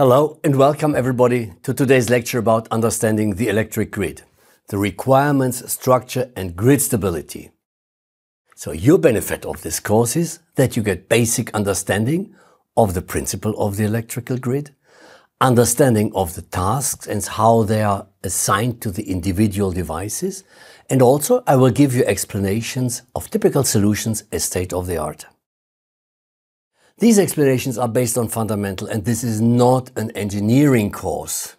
Hello and welcome everybody to today's lecture about understanding the electric grid, the requirements, structure and grid stability. So your benefit of this course is that you get basic understanding of the principle of the electrical grid, understanding of the tasks and how they are assigned to the individual devices, and also I will give you explanations of typical solutions as state of the art. These explanations are based on fundamental and this is not an engineering course.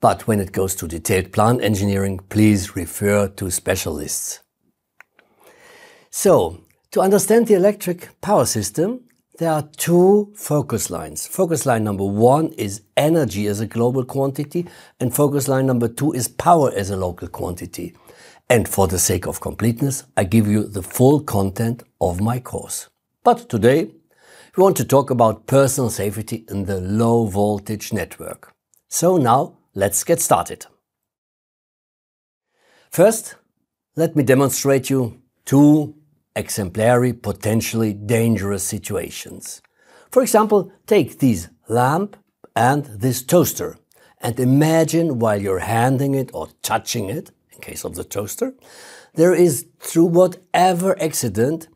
But when it goes to detailed plant engineering, please refer to specialists. So, to understand the electric power system, there are two focus lines. Focus line number one is energy as a global quantity and focus line number two is power as a local quantity. And for the sake of completeness, I give you the full content of my course. But today, we want to talk about personal safety in the low voltage network. So now let's get started. First, let me demonstrate you two exemplary, potentially dangerous situations. For example, take this lamp and this toaster and imagine while you're handing it or touching it, in case of the toaster, there is through whatever accident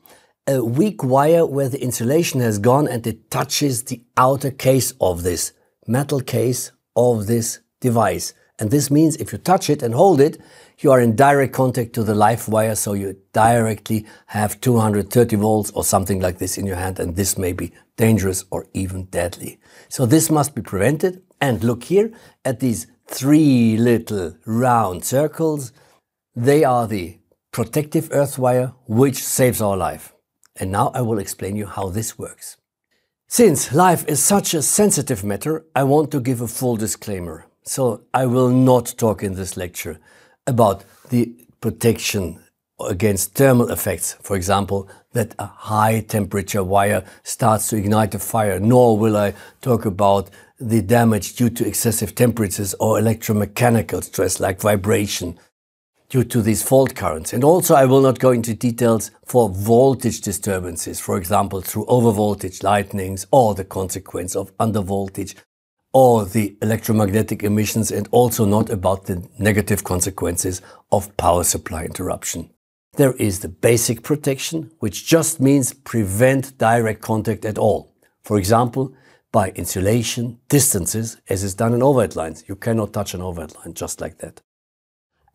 a weak wire where the insulation has gone and it touches the outer case of this metal case of this device. And this means if you touch it and hold it, you are in direct contact to the live wire, so you directly have 230 volts or something like this in your hand, and this may be dangerous or even deadly. So this must be prevented. And look here at these three little round circles. They are the protective earth wire, which saves our life. And now I will explain you how this works. Since life is such a sensitive matter, I want to give a full disclaimer. So I will not talk in this lecture about the protection against thermal effects. For example, that a high temperature wire starts to ignite a fire, nor will I talk about the damage due to excessive temperatures or electromechanical stress like vibration due to these fault currents. And also I will not go into details for voltage disturbances, for example, through overvoltage lightnings or the consequence of undervoltage or the electromagnetic emissions and also not about the negative consequences of power supply interruption. There is the basic protection, which just means prevent direct contact at all. For example, by insulation, distances, as is done in overhead lines. You cannot touch an overhead line just like that.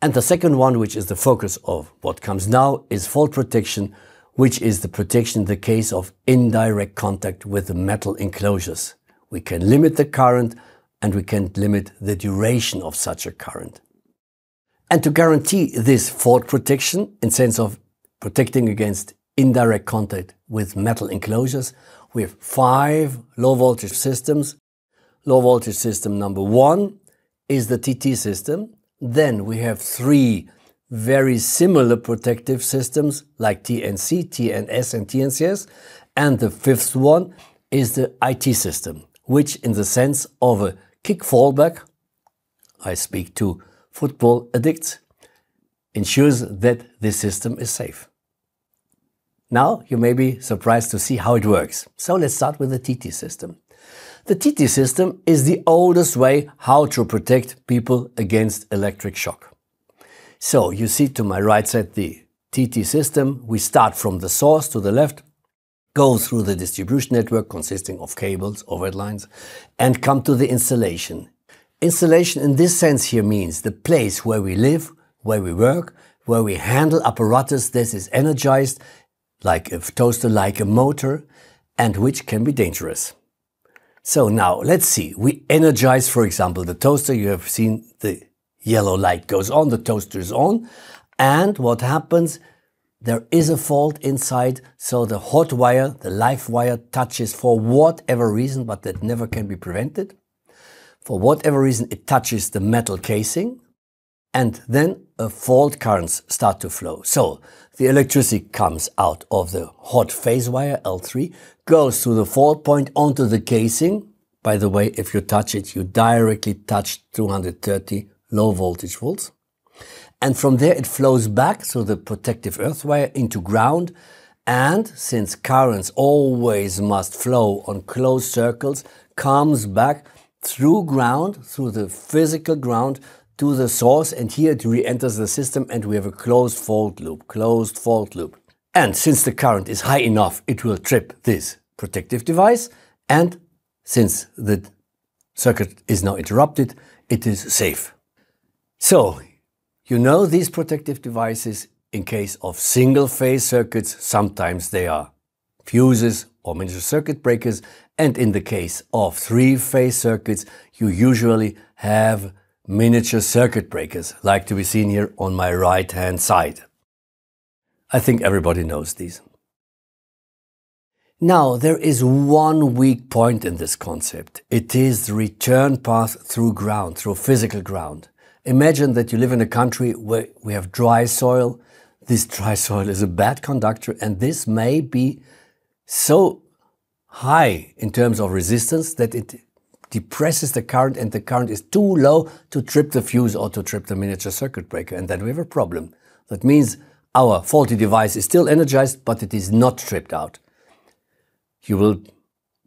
And the second one, which is the focus of what comes now, is fault protection, which is the protection in the case of indirect contact with the metal enclosures. We can limit the current and we can limit the duration of such a current. And to guarantee this fault protection, in sense of protecting against indirect contact with metal enclosures, we have five low voltage systems. Low voltage system number one is the TT system. Then we have three very similar protective systems like TNC, TNS and TNCS. And the fifth one is the IT system, which in the sense of a kick fallback, I speak to football addicts, ensures that this system is safe. Now you may be surprised to see how it works. So let's start with the TT system. The TT system is the oldest way how to protect people against electric shock. So you see to my right side the TT system. We start from the source to the left, go through the distribution network consisting of cables, overhead lines, and come to the installation. Installation in this sense here means the place where we live, where we work, where we handle apparatus that is energized, like a toaster, like a motor, and which can be dangerous. So now let's see. We energize, for example, the toaster. You have seen the yellow light goes on, the toaster is on. And what happens? There is a fault inside. So the hot wire, the live wire touches for whatever reason, but that never can be prevented. For whatever reason, it touches the metal casing. And then a fault currents start to flow. So the electricity comes out of the hot phase wire L3, goes through the fault point onto the casing. By the way, if you touch it, you directly touch 230 low voltage volts. And from there it flows back through the protective earth wire into ground. And since currents always must flow on closed circles, comes back through ground, through the physical ground to the source and here it re-enters the system and we have a closed fault loop, closed fault loop. And since the current is high enough, it will trip this protective device and since the circuit is now interrupted, it is safe. So, you know these protective devices in case of single phase circuits, sometimes they are fuses or miniature circuit breakers and in the case of three phase circuits, you usually have miniature circuit breakers, like to be seen here on my right hand side. I think everybody knows these. Now, there is one weak point in this concept. It is the return path through ground, through physical ground. Imagine that you live in a country where we have dry soil. This dry soil is a bad conductor and this may be so high in terms of resistance that it depresses the current and the current is too low to trip the fuse or to trip the miniature circuit breaker and then we have a problem. That means our faulty device is still energized but it is not tripped out. You will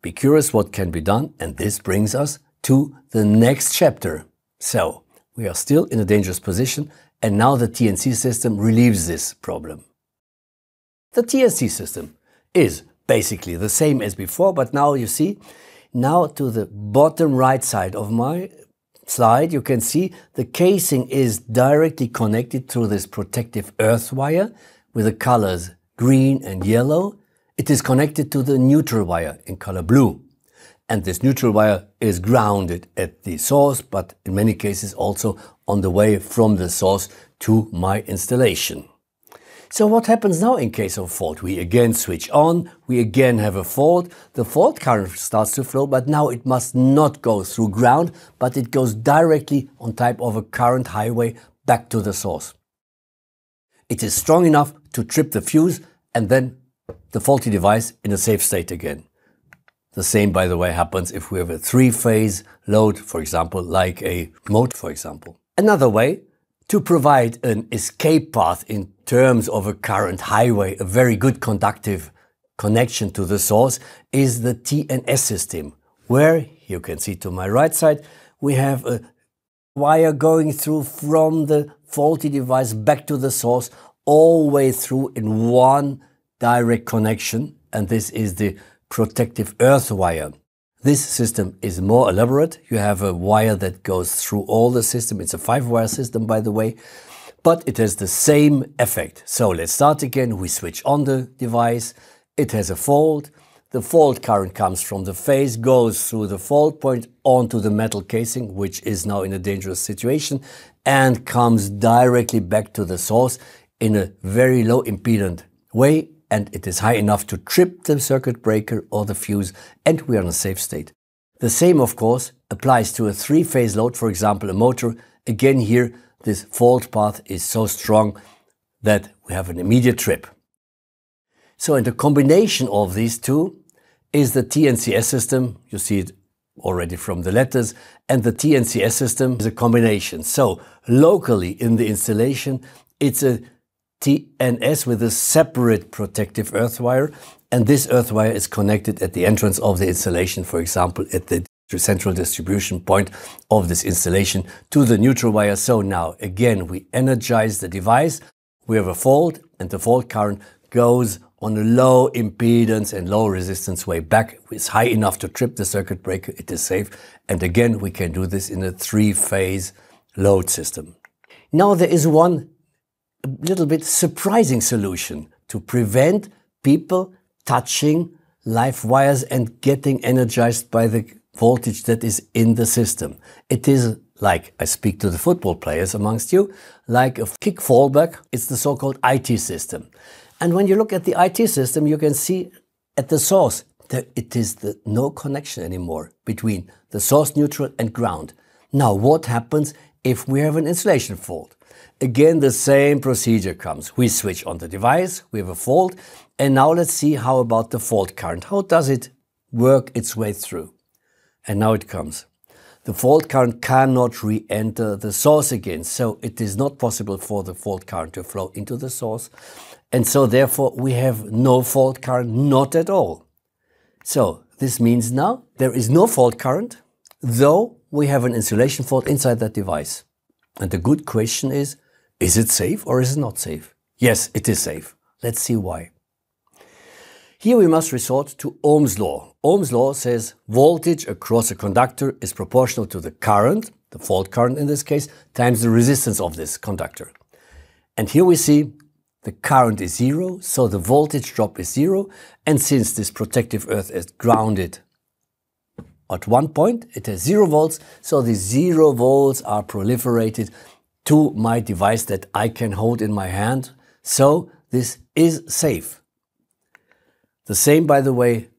be curious what can be done and this brings us to the next chapter. So, we are still in a dangerous position and now the TNC system relieves this problem. The TNC system is basically the same as before, but now you see now to the bottom right side of my slide, you can see the casing is directly connected through this protective earth wire with the colors green and yellow. It is connected to the neutral wire in color blue. And this neutral wire is grounded at the source, but in many cases also on the way from the source to my installation. So what happens now in case of fault? We again switch on, we again have a fault, the fault current starts to flow, but now it must not go through ground, but it goes directly on type of a current highway back to the source. It is strong enough to trip the fuse and then the faulty device in a safe state again. The same, by the way, happens if we have a three-phase load, for example, like a motor, for example. Another way to provide an escape path in terms of a current highway, a very good conductive connection to the source is the TNS system, where you can see to my right side, we have a wire going through from the faulty device back to the source, all the way through in one direct connection. And this is the protective earth wire. This system is more elaborate. You have a wire that goes through all the system. It's a five wire system, by the way, but it has the same effect. So let's start again. We switch on the device. It has a fault. The fault current comes from the phase, goes through the fault point onto the metal casing, which is now in a dangerous situation, and comes directly back to the source in a very low impedant way and it is high enough to trip the circuit breaker or the fuse and we are in a safe state. The same, of course, applies to a three-phase load, for example, a motor. Again here, this fault path is so strong that we have an immediate trip. So in the combination of these two is the TNCS system. You see it already from the letters. And the TNCS system is a combination. So locally in the installation, it's a TNS with a separate protective earth wire. And this earth wire is connected at the entrance of the installation, for example, at the central distribution point of this installation to the neutral wire. So now again, we energize the device. We have a fault and the fault current goes on a low impedance and low resistance way back. It's high enough to trip the circuit breaker. It is safe. And again, we can do this in a three phase load system. Now there is one a little bit surprising solution to prevent people touching live wires and getting energized by the voltage that is in the system. It is like I speak to the football players amongst you, like a kick fallback. It's the so-called IT system. And when you look at the IT system, you can see at the source that it is the no connection anymore between the source neutral and ground. Now, what happens if we have an insulation fault? Again, the same procedure comes. We switch on the device, we have a fault, and now let's see how about the fault current. How does it work its way through? And now it comes. The fault current cannot re-enter the source again, so it is not possible for the fault current to flow into the source. And so therefore we have no fault current, not at all. So this means now there is no fault current, though we have an insulation fault inside that device. And the good question is, is it safe or is it not safe? Yes, it is safe. Let's see why. Here we must resort to Ohm's law. Ohm's law says voltage across a conductor is proportional to the current, the fault current in this case, times the resistance of this conductor. And here we see the current is zero, so the voltage drop is zero. And since this protective earth is grounded at one point, it has zero volts, so the zero volts are proliferated to my device that I can hold in my hand. So this is safe. The same, by the way,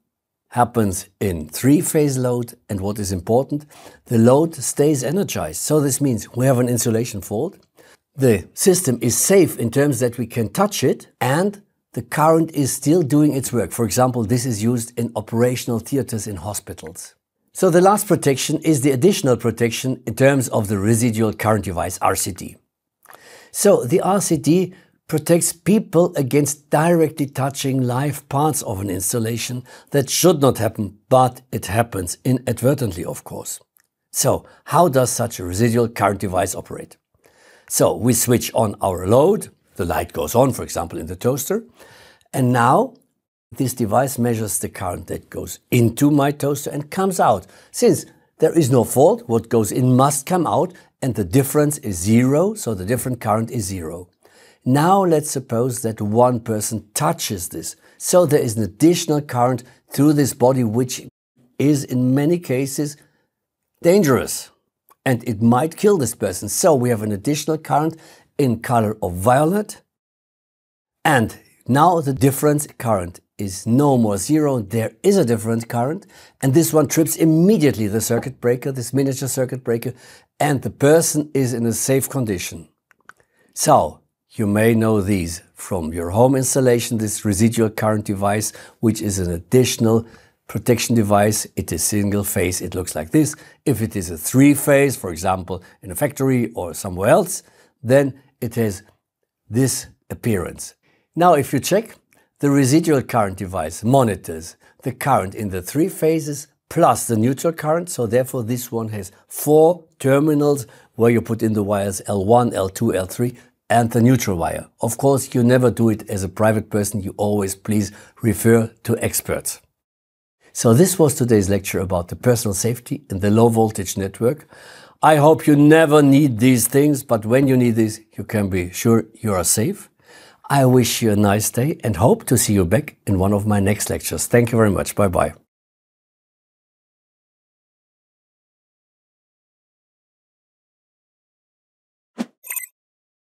happens in three-phase load. And what is important, the load stays energized. So this means we have an insulation fault. The system is safe in terms that we can touch it and the current is still doing its work. For example, this is used in operational theaters in hospitals. So the last protection is the additional protection in terms of the residual current device, RCD. So the RCD protects people against directly touching live parts of an installation that should not happen, but it happens inadvertently, of course. So how does such a residual current device operate? So we switch on our load, the light goes on, for example, in the toaster, and now this device measures the current that goes into my toaster and comes out. Since there is no fault, what goes in must come out, and the difference is zero, so the different current is zero. Now let's suppose that one person touches this. So there is an additional current through this body, which is in many cases dangerous and it might kill this person. So we have an additional current in color of violet. And now the difference current is no more zero. There is a different current. And this one trips immediately the circuit breaker, this miniature circuit breaker, and the person is in a safe condition. So you may know these from your home installation, this residual current device, which is an additional protection device. It is single phase, it looks like this. If it is a three phase, for example, in a factory or somewhere else, then it has this appearance. Now, if you check, the residual current device monitors the current in the three phases plus the neutral current. So therefore this one has four terminals where you put in the wires L1, L2, L3 and the neutral wire. Of course, you never do it as a private person. You always please refer to experts. So this was today's lecture about the personal safety in the low voltage network. I hope you never need these things, but when you need these, you can be sure you are safe. I wish you a nice day and hope to see you back in one of my next lectures. Thank you very much. Bye bye.